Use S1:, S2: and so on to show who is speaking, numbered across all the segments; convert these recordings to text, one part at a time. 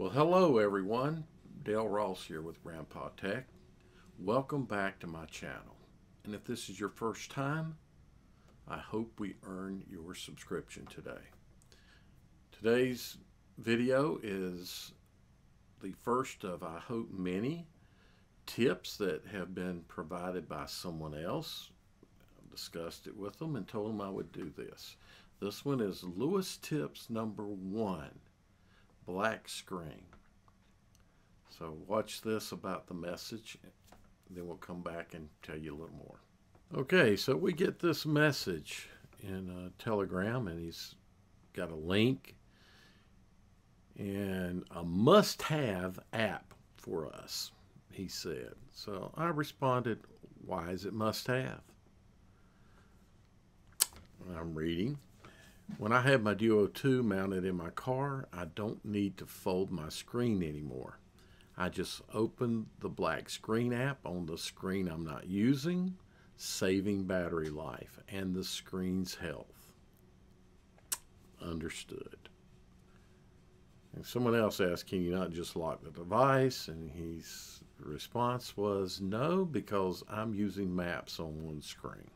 S1: Well, hello everyone. Dale Ross here with Grandpa Tech. Welcome back to my channel. And if this is your first time, I hope we earn your subscription today. Today's video is the first of, I hope, many tips that have been provided by someone else. I discussed it with them and told them I would do this. This one is Luis Tips number one black screen. So watch this about the message, then we'll come back and tell you a little more. Okay, so we get this message in a telegram, and he's got a link and a must have app for us, he said. So I responded, Why is it must have? I'm reading. When I have my Duo 2 mounted in my car, I don't need to fold my screen anymore. I just open the black screen app on the screen I'm not using, saving battery life and the screen's health. Understood. And someone else asked, can you not just lock the device? And his response was, no, because I'm using maps on one screen.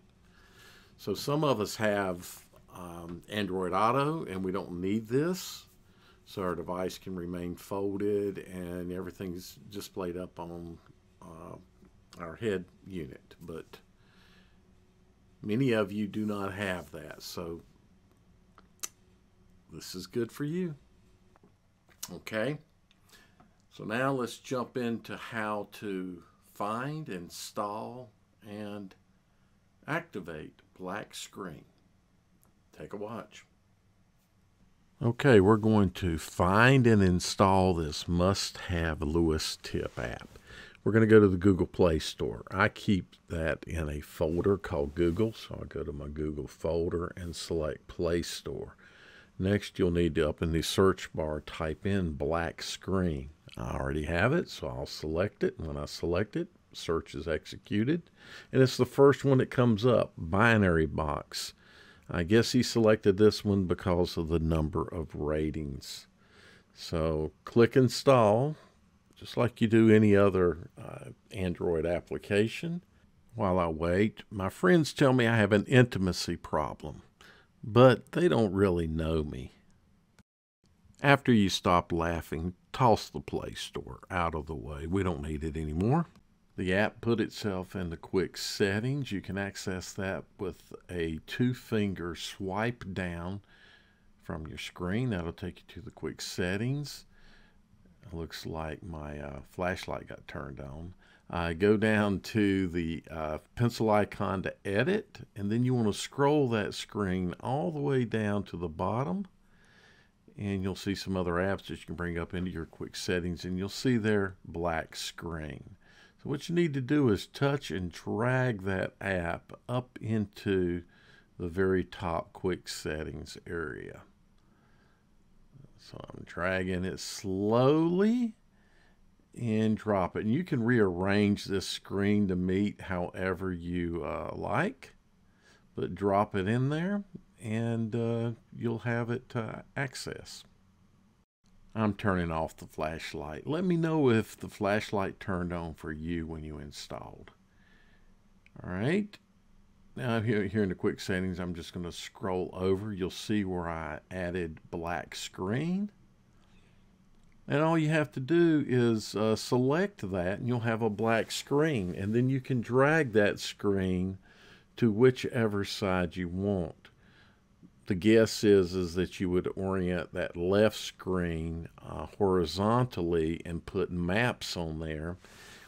S1: So some of us have um, Android Auto, and we don't need this. So our device can remain folded and everything's displayed up on uh, our head unit. But many of you do not have that. So this is good for you. Okay. So now let's jump into how to find, install, and activate black screen. Take a watch. Okay, we're going to find and install this must-have Luis Tip app. We're going to go to the Google Play Store. I keep that in a folder called Google, so I'll go to my Google folder and select Play Store. Next, you'll need to, up in the search bar, type in black screen. I already have it, so I'll select it. When I select it, search is executed. And it's the first one that comes up, binary box. I guess he selected this one because of the number of ratings. So click install, just like you do any other uh, Android application. While I wait, my friends tell me I have an intimacy problem, but they don't really know me. After you stop laughing, toss the Play Store out of the way. We don't need it anymore. The app put itself into quick settings. You can access that with a two finger swipe down from your screen. That'll take you to the quick settings. It looks like my uh, flashlight got turned on. Uh, go down to the uh, pencil icon to edit, and then you want to scroll that screen all the way down to the bottom. And you'll see some other apps that you can bring up into your quick settings, and you'll see their black screen. So what you need to do is touch and drag that app up into the very top quick settings area. So I'm dragging it slowly and drop it. And you can rearrange this screen to meet however you uh, like, but drop it in there and uh, you'll have it uh, access. I'm turning off the flashlight. Let me know if the flashlight turned on for you when you installed. All right. Now here, here in the quick settings, I'm just going to scroll over. You'll see where I added black screen. And all you have to do is uh, select that and you'll have a black screen. And then you can drag that screen to whichever side you want the guess is is that you would orient that left screen uh, horizontally and put maps on there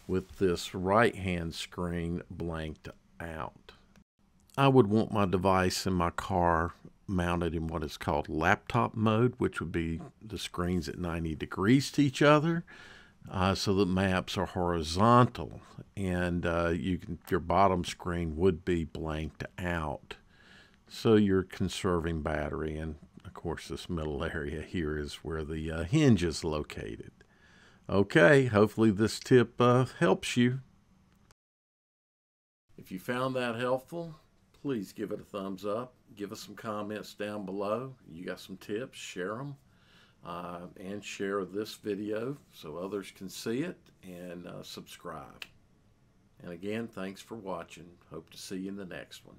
S1: with this right hand screen blanked out. I would want my device in my car mounted in what is called laptop mode, which would be the screens at 90 degrees to each other. Uh, so that maps are horizontal and uh, you can, your bottom screen would be blanked out. So you're conserving battery. And of course, this middle area here is where the uh, hinge is located. Okay, hopefully this tip uh, helps you. If you found that helpful, please give it a thumbs up. Give us some comments down below. You got some tips, share them. uh, and share this video so others can see it and uh, subscribe. And again, thanks for watching. Hope to see you in the next one.